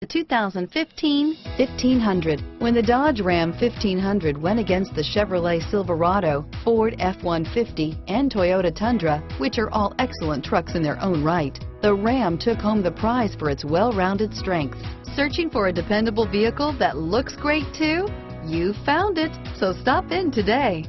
The 2015 1500. When the Dodge Ram 1500 went against the Chevrolet Silverado, Ford F-150, and Toyota Tundra, which are all excellent trucks in their own right, the Ram took home the prize for its well-rounded strengths. Searching for a dependable vehicle that looks great too? You found it, so stop in today.